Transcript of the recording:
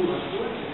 you are doing.